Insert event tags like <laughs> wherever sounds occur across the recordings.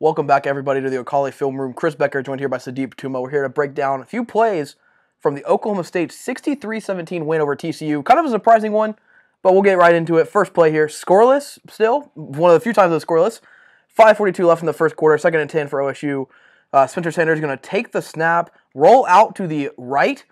Welcome back, everybody, to the O'Colly Film Room. Chris Becker, joined here by Sudeep Tumma. We're here to break down a few plays from the Oklahoma State 63-17 win over TCU. Kind of a surprising one, but we'll get right into it. First play here, scoreless still. One of the few times it was scoreless. 5.42 left in the first quarter, second and 10 for OSU. Uh, Spencer Sanders is going to take the snap, roll out to the right,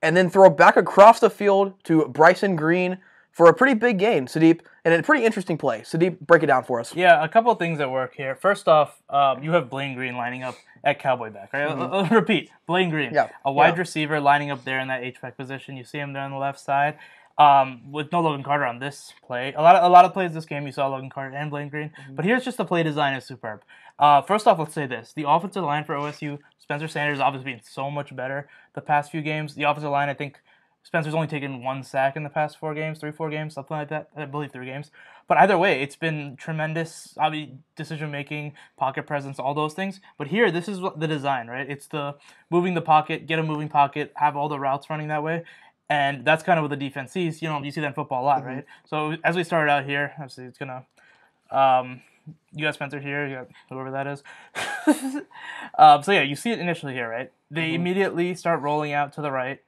and then throw back across the field to Bryson Green for a pretty big gain, Sudeep, and a pretty interesting play. Sudeep, break it down for us. Yeah, a couple of things that work here. First off, um, you have Blaine Green lining up at Cowboy back, right? Mm-hmm. <laughs> Repeat, Blaine Green. Yeah. A wide Yeah. receiver lining up there in that H-back position. You see him there on the left side. Um, with no Logan Carter on this play, a lot of a lot of plays this game you saw Logan Carter and Blaine Green, Mm-hmm. but here's just the play design is superb. Uh, first off, let's say this: the offensive line for OSU, Spencer Sanders obviously been so much better the past few games. The offensive line, I think, Spencer's only taken one sack in the past four games, three, four games, something like that. I believe three games. But either way, it's been tremendous. Obviously, decision making, pocket presence, all those things. But here, this is the design, right? It's the moving the pocket, get a moving pocket, have all the routes running that way. And that's kind of what the defense sees. You know, you see that in football a lot, right? So as we started out here, obviously it's gonna. Um, you got Spencer here. You got whoever that is. <laughs> um, so yeah, you see it initially here, right? They immediately start rolling out to the right,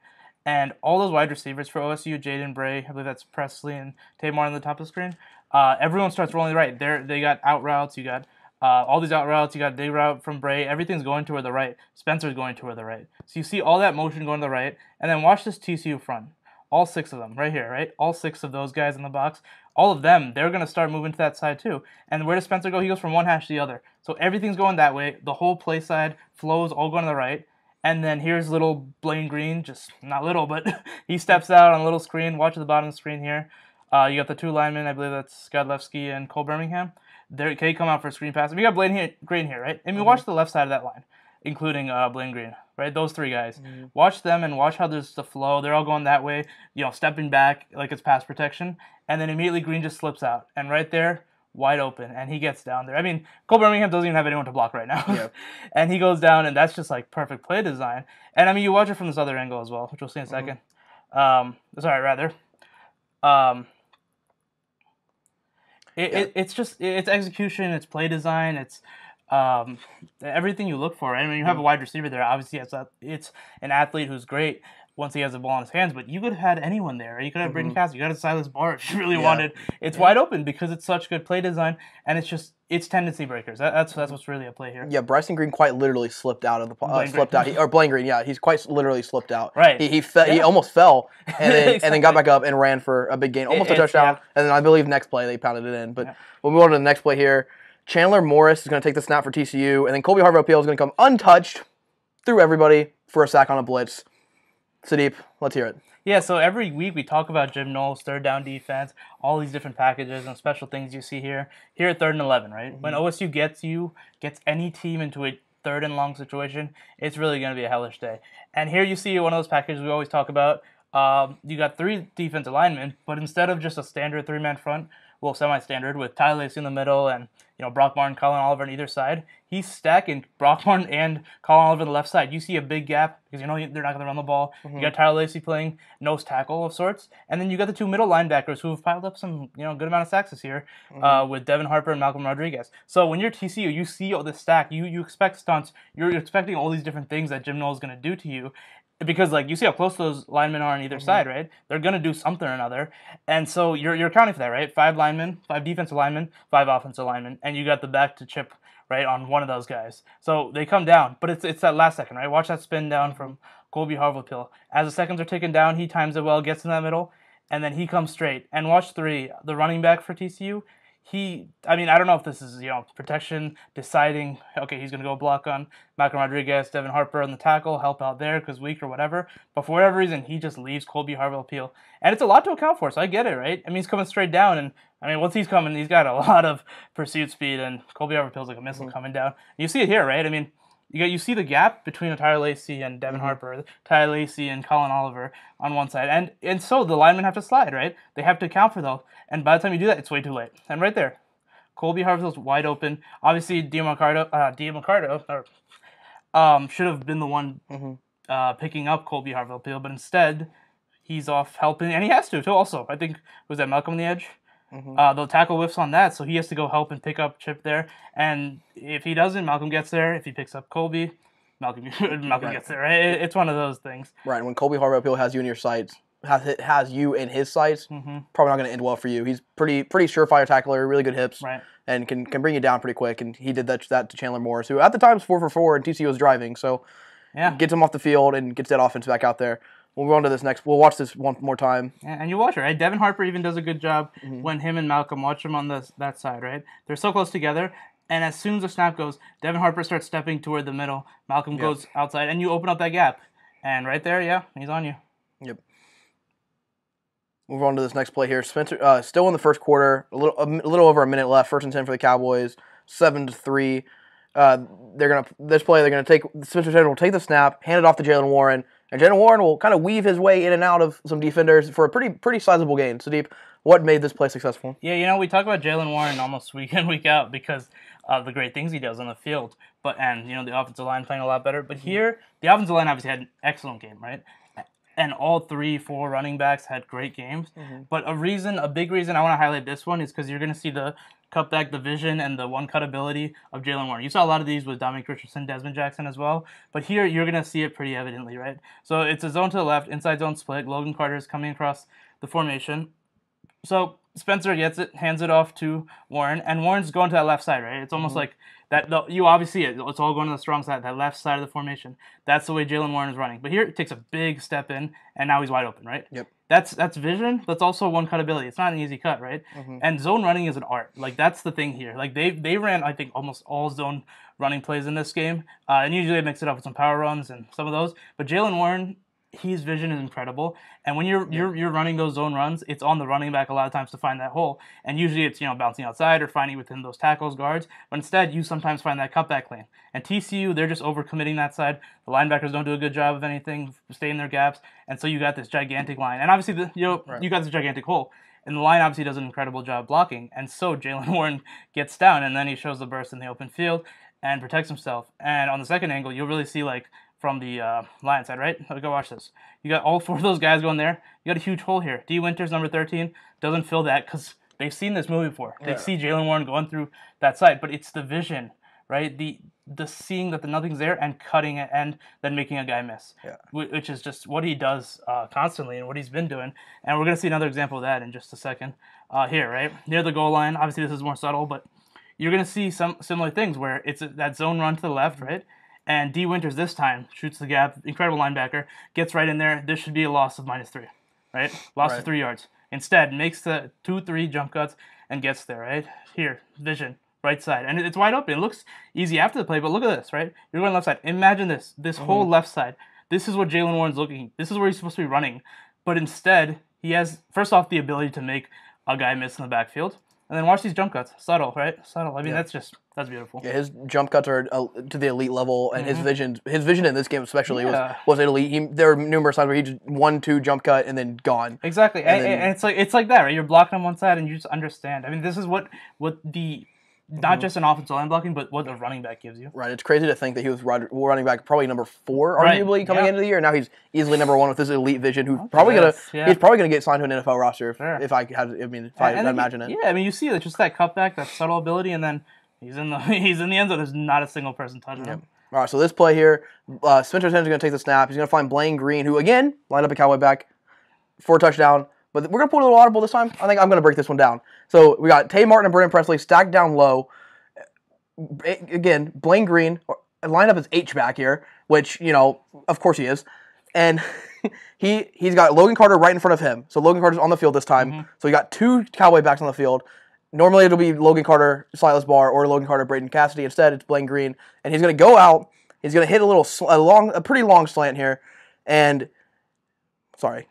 and all those wide receivers for OSU, Jaden Bray, I believe that's Presley and Tamar on the top of the screen. Uh, everyone starts rolling right. They they got out routes. You got uh, all these out routes. You got dig route from Bray. Everything's going toward the right. Spencer's going toward the right. So you see all that motion going to the right, and then watch this TCU front. All six of them right here, right? All six of those guys in the box. All of them, they're gonna start moving to that side too. And where does Spencer go? He goes from one hash to the other. So everything's going that way. The whole play side flows all going to the right. And then here's little Blaine Green, just not little, but <laughs> he steps out on a little screen. Watch at the bottom of the screen here. Uh, you got the two linemen, I believe that's Godlewski and Cole Birmingham. They they come out for a screen pass. And we got Blaine here, Green here, right? And we watch the left side of that line, including uh, Blaine Green, right? Those three guys. Watch them and watch how there's the flow. They're all going that way, you know, stepping back like it's pass protection. And then immediately Green just slips out. And right there, wide open, and he gets down there. I mean, Cole Birmingham doesn't even have anyone to block right now. Yeah. <laughs> and he goes down, and that's just like perfect play design. And I mean, you watch it from this other angle as well, which we'll see in a 2nd Um, sorry, rather. Um, it, Yeah. it, it's just it's execution, it's play design, it's um, everything you look for. I mean, you have a wide receiver there. Obviously, it's a, it's an athlete who's great once he has the ball in his hands. But you could have had anyone there. You could have Braden Cass. You got a Silas Barr if you really Yeah. wanted. It's wide open because it's such good play design, and it's just it's tendency breakers. That, that's that's what's really at play here. Yeah, Bryson Green quite literally slipped out of the uh, slipped out. He, or Blaine Green, yeah, he's quite literally slipped out. Right. He he, fe- he almost fell <laughs> and then and then got back up and ran for a big gain, almost a touchdown. yeah. And then I believe next play they pounded it in. But Yeah. we'll move on to the next play here. Chandler Morris is going to take the snap for TCU, and then Kolby Harvell-Peel is going to come untouched through everybody for a sack on a blitz. Sudeep, let's hear it. Yeah, so every week we talk about Jim Knowles' third down defense, all these different packages and special things you see here. Here at third and eleven, right? When OSU gets you, gets any team into a third and long situation, it's really going to be a hellish day. And here you see one of those packages we always talk about. Um, you got three defensive linemen, but instead of just a standard three-man front, well, semi-standard with Ty Lacy in the middle and you know Brock Martin, Collin Oliver on either side, he's stacking Brock Martin and Collin Oliver on the left side. You see a big gap because you know they're not going to run the ball. You got Tyler Lacy playing nose tackle of sorts, and then you got the two middle linebackers who have piled up some you know good amount of sacks this year uh, with Devin Harper and Malcolm Rodriguez. So when you're TCU, you see all this stack. You you expect stunts. You're expecting all these different things that Jim Knowles is going to do to you because like you see how close those linemen are on either mm-hmm. side, right? They're gonna do something or another, and so you're you're accounting for that, right? Five linemen, five defensive linemen, five offensive linemen, and you got the back to chip right on one of those guys. So they come down, but it's it's that last second, right? Watch that spin down from Kolby Harvell. As the seconds are taken down, he times it well, gets in that middle, and then he comes straight. And watch three, the running back for TCU. He, I mean, I don't know if this is you know protection deciding. Okay, he's gonna go block on Malcolm Rodriguez, Devin Harper on the tackle, help out there because weak or whatever. But for whatever reason, he just leaves Kolby Harvell-Peel, and it's a lot to account for. So I get it, right? I mean, he's coming straight down, and I mean, once he's coming, he's got a <laughs> lot of pursuit speed, and Kolby Harvell-Peel's like a missile mm-hmm. coming down. You see it here, right? I mean, you got you see the gap between Tyler Lacy and Devin Harper, Tyler Lacy and Collin Oliver on one side, and and so the linemen have to slide, right? They have to account for those, and by the time you do that, it's way too late. And right there, Kolby Harvell's wide open. Obviously, Diamarcardo, uh, Diamarcardo, or um, should have been the one uh, picking up Kolby Harvell-Peel, but instead he's off helping, and he has to too. Also, I think was that Malcolm on the edge. Mhm. Uh, they'll tackle whiffs on that, so he has to go help and pick up chip there. And if he doesn't, Malcolm gets there. If he picks up Kolby, Malcolm <laughs> Malcolm Right. gets there. Right? It- It's one of those things. Right. When Kolby Harvey Harvell has you in your sights, has has you in his sights, hmm probably not going to end well for you. He's pretty pretty surefire tackler, really good hips, Right. and can can bring you down pretty quick. And he did that that to Chandler Morris, who at the time was four for four, and TCU was driving. So Yeah. gets him off the field and gets that offense back out there. We'll move on to this next. We'll watch this one more time. And you watch it, right? Devin Harper even does a good job Mhm. when him and Malcolm watch him on the, that side, right? They're so close together, and as soon as the snap goes, Devin Harper starts stepping toward the middle. Malcolm Yep. goes outside, and you open up that gap. And right there, yeah, he's on you. Yep. Move on to this next play here. Spencer, uh, still in the first quarter, a little a little over a minute left. First and ten for the Cowboys, seven to three. Uh, they're gonna this play. They're gonna take Spencer Sanders will take the snap, hand it off to Jaylen Warren, and Jaylen Warren will kind of weave his way in and out of some defenders for a pretty pretty sizable gain. Sudeep, what made this play successful? Yeah, you know, we talk about Jaylen Warren almost <laughs> week in, week out because of the great things he does on the field. But and you know, the offensive line playing a lot better. But here, the offensive line obviously had an excellent game, right? And all three, four running backs had great games. Mhm. But a reason, a big reason I want to highlight this one is because you're going to see the cutback, the vision, and the one cut ability of Jaylen Warren. You saw a lot of these with Dominic Richardson, Dezmon Jackson as well. But here, you're going to see it pretty evidently, right? So it's a zone to the left, inside zone split. Logan Carter is coming across the formation. So Spencer gets it, hands it off to Warren, and Warren's going to that left side, right? It's almost Mhm. like that. The, you obviously see it. It's all going to the strong side, that left side of the formation. That's the way Jaylen Warren is running. But here it takes a big step in, and now he's wide open, right? Yep. That's that's vision. That's also one cut ability. It's not an easy cut, right? Mhm. And zone running is an art. Like that's the thing here. Like they they ran I think almost all zone running plays in this game, uh, and usually they mix it up with some power runs and some of those. But Jaylen Warren, his vision is incredible. And when you're you're you're running those zone runs, it's on the running back a lot of times to find that hole. And usually it's you know bouncing outside or finding within those tackles guards. But instead you sometimes find that cutback lane. And TCU they're just overcommitting that side. The linebackers don't do a good job of anything, stay in their gaps, and so you got this gigantic line. And obviously the you know Right. you got this gigantic hole. And the line obviously does an incredible job blocking. And so Jaylen <laughs> Warren gets down and then he shows the burst in the open field and protects himself. And on the second angle, you'll really see like from the uh, Lion side, right? Go watch this. You got all four of those guys going there. You got a huge hole here. Dee Winters, number 13, doesn't fill that because they've seen this movie before. They Yeah. see Jaylen Warren going through that side, but it's the vision, right? The the seeing that the nothing's there and cutting it and then making a guy miss, Yeah. which is just what he does uh, constantly and what he's been doing. And we're gonna see another example of that in just a second. Uh, here, right near the goal line. Obviously, this is more subtle, but you're gonna see some similar things where it's a, that zone run to the left, right? And Dee Winters this time shoots the gap, incredible linebacker, gets right in there. This should be a loss of minus three, right? Loss Right. of three yards. Instead, makes the two, three jump cuts and gets there, right? Here, vision, right side. And it's wide open. It looks easy after the play, but look at this, right? You're going left side. Imagine this. This mm-hmm. whole left side. This is what Jaylen Warren's looking. This is where he's supposed to be running. But instead, he has, first off, the ability to make a guy miss in the backfield. And then watch these jump cuts. Subtle, right? Subtle. I mean, Yeah. that's just, that's beautiful. Yeah, his jump cuts are uh, to the elite level, and his Mhm. vision, his vision in this game especially Yeah. was was elite. He, there were numerous times where he just one, two jump cut and then gone. Exactly, and, And then- and it's like it's like that, right? You're blocking on one side, and you just understand. I mean, this is what what the not Mhm. just an offensive line blocking, but what the running back gives you. Right, it's crazy to think that he was run- running back probably number four, Right, arguably coming yeah. into the year. Now he's easily number one with his elite vision. Who's probably gonna yeah. he's probably gonna get signed to an NFL roster if, Sure. if I had. I mean, if I And- and then imagine you, it. Yeah, I mean, you see that just that cutback, that subtle ability, and then he's in the <laughs> he's in the end zone. There's not a single person touching him. All right, so this play here, uh, Spencer Sanders is going to take the snap. He's going to find Blaine Green, who again lined up a Cowboy back for a touchdown. But we're going to put a little audible this time. I think I'm going to break this one down. So we got Tay Martin and Brennan Presley stacked down low. Again, Blaine Green lined up as H back here, which you know, of course he is, and <laughs> he he's got Logan Carter right in front of him. So Logan Carter's on the field this time. Mhm. So we got two Cowboy backs on the field. Normally it'll be Logan Carter, Silas Barr, or Logan Carter, Braden Cassidy. Instead, it's Blaine Green, and he's going to go out. He's going to hit a little, sl- a long, a pretty long slant here, and sorry,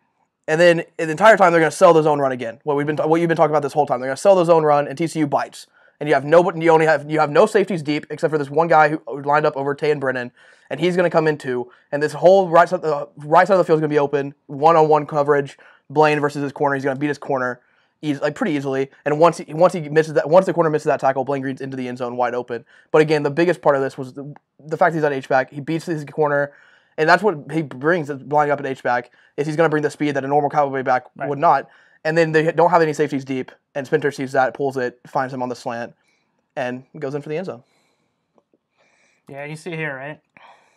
and then the entire time they're going to sell the zone run again. What we've been, what you've been talking about this whole time. They're going to sell the zone run, and TCU bites, and you have no, you only have, you have no safeties deep except for this one guy who lined up over Tay and Brennan, and he's going to come in too, and this whole right side, the right side of the field is going to be open, one on one coverage. Blaine versus his corner. He's going to beat his corner eas like pretty easily. And once he once he misses that once the corner misses that tackle, Blaine Green's into the end zone wide open. But again, the biggest part of this was the, the fact he's on H back. He beats his corner, and that's what he brings. is Lining up at H back is he's going to bring the speed that a normal cowboy back Right. would not. and then they don't have any safeties deep, and Spencer sees that, pulls it, finds him on the slant, and goes in for the end zone. Yeah, you see here, right?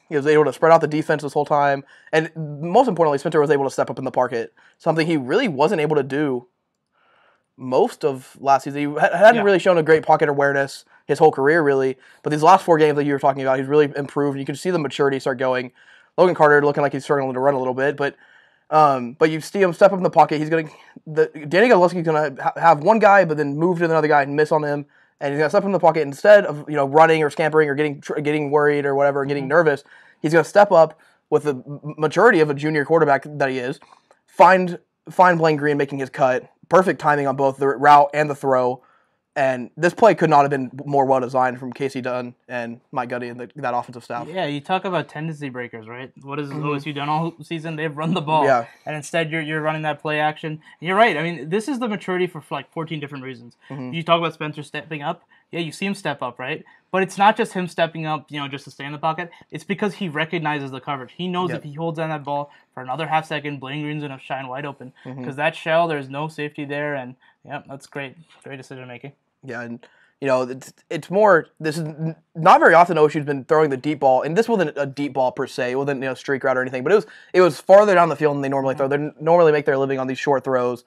He was able to spread out the defense this whole time, and most importantly, Spencer was able to step up in the pocket, something he really wasn't able to do most of last season. He hadn't Yeah. really shown a great pocket awareness his whole career, really. But these last four games that you were talking about, he's really improved. You can see the maturity start going. Logan Carter looking like he's struggling to run a little bit, but um, but you see him step up in the pocket. He's gonna the Danny Godlewski's gonna ha- have one guy, but then move to another guy and miss on him, and he's gonna step up in the pocket instead of you know running or scampering or getting tr- getting worried or whatever and getting nervous. He's gonna step up with the maturity of a junior quarterback that he is, find find Blaine Green making his cut, perfect timing on both the route and the throw. And this play could not have been more well designed from Kasey Dunn and Mike Gundy and the, that offensive staff. Yeah, you talk about tendency breakers, right? What has OSU done all season? They've run the ball, Mm-hmm. Yeah. and instead you're you're running that play action. And you're right. I mean, this is the maturity for like 14 different reasons. Mm-hmm. You talk about Spencer stepping up. Yeah, you see him step up, right? But it's not just him stepping up, you know, just to stay in the pocket. It's because he recognizes the coverage. He knows Yep. if he holds on that ball for another half second, Blaine Green's gonna shine wide open because Mm-hmm. that shell, there's no safety there, and yeah, that's great, great decision making. Yeah, and you know it's it's more. This is not very often. OSU's been throwing the deep ball, and this wasn't a deep ball per se. It wasn't you know streak route or anything, but it was it was farther down the field than they normally throw. They normally make their living on these short throws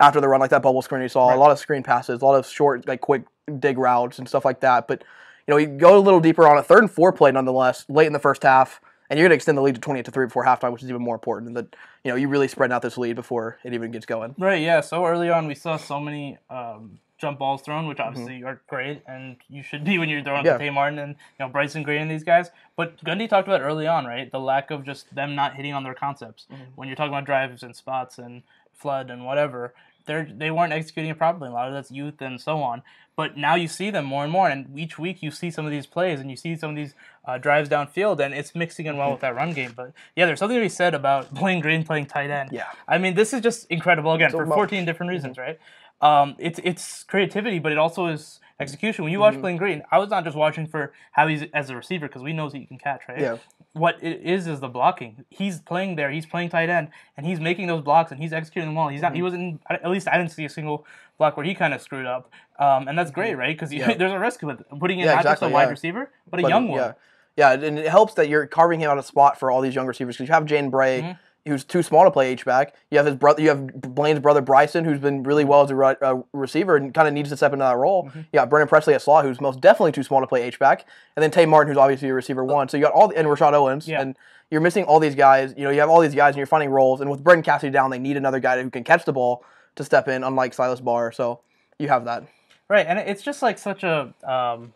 after the run, like that bubble screen you saw. A lot of screen passes, a lot of short like quick dig routes and stuff like that. But you know you go a little deeper on a third and four play nonetheless late in the first half. And you're going to extend the lead to 28 to 3 before halftime, which is even more important. That you know you really spread out this lead before it even gets going. Right, yeah. So early on, we saw so many um, jump balls thrown, which Mm-hmm. obviously are great, and you should be when you're throwing Yeah. to Tay Martin and you know Bryson Gray and these guys. But Gundy talked about early on, right? The lack of just them not hitting on their concepts. Mm-hmm. When you're talking about drives and spots and flood and whatever, they're they weren't executing it properly. A lot of that's youth and so on. But now you see them more and more, and each week you see some of these plays and you see some of these uh, drives downfield, and it's mixing in Mm-hmm. well with that run game. But yeah, there's something to be said about <laughs> Blaine Green playing tight end. Yeah. I mean, this is just incredible again for about- 14 different reasons, right? Um, it's it's creativity, but it also is execution. When you Mm-hmm. watch Blaine Green, I was not just watching for how he's as a receiver because we know that he can catch, right? Yeah. What it is is the blocking. He's playing there. He's playing tight end, and he's making those blocks, and he's executing them all. He's not. Mm-hmm. He wasn't. At least I didn't see a single block where he kind of screwed up, um, and that's great, right? Because Yeah. <laughs> there's a risk with putting in Yeah, not just exactly, a wide yeah. receiver, but a But, young one. Yeah, yeah, and it helps that you're carving him out a spot for all these young receivers because you have Jaden Bray, Mm-hmm. Who's too small to play H back. You have his brother. You have Blaine's brother Bryson, who's been really well as a ri- uh, receiver and kind of needs to step into that role. Mm-hmm. You got Brennan Presley at slaw, who's most definitely too small to play H back, and then Tay Martin, who's obviously a receiver one. So you got all the, and Rashod Owens, Yeah. and you're missing all these guys. You know, you have all these guys, and you're finding roles. And with Braden Cassidy down, they need another guy who can catch the ball to step in, unlike Silas Barr. So you have that. Right, and it's just like such a. Um,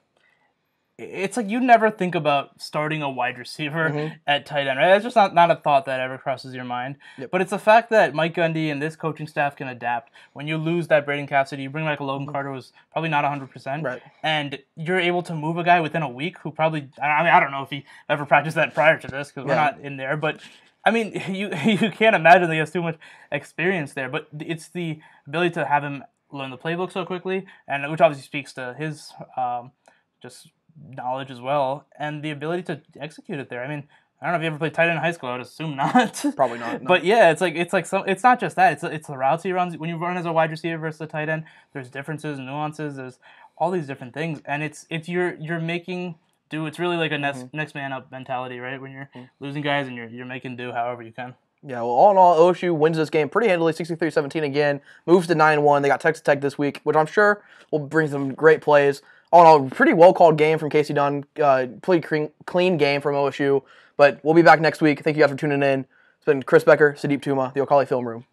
it's like you never think about starting a wide receiver Mm-hmm. at tight end, right? That's just not, not a thought that ever crosses your mind. But it's the fact that Mike Gundy and this coaching staff can adapt. When you lose that Braden Cassidy, you bring back a Logan Carter who's probably not 100%. Mm-hmm. Right. And you're able to move a guy within a week who probably, I mean, I don't know if he ever practiced that prior to this because we're not in there, but I mean, <laughs> you you can't imagine that he has too much experience there, but it's the ability to have him learn the playbook so quickly, and which obviously speaks to his um, just knowledge as well, and the ability to execute it there. I mean, I don't know if you ever played tight end in high school. I would assume <laughs> not. Probably not, no. But yeah, it's like it's like some. It's not just that. It's it's the routes he runs when you run as a wide receiver versus a tight end. There's differences, and nuances. There's all these different things, and it's it's you're you're making do. It's really like a next Mm-hmm. next man up mentality, right? When you're losing guys and you're you're making do however you can. Yeah, well, all in all, OSU wins this game pretty handily, 63-17 again. Moves to 9-1. They got Texas Tech this week, which I'm sure will bring some great plays. In all, pretty well-called game from Kasey Dunn. Uh, pretty clean, clean game from OSU. But we'll be back next week. Thank you guys for tuning in. It's been Chris Becker, Sudeep Tumma, the O'Colly Film Room.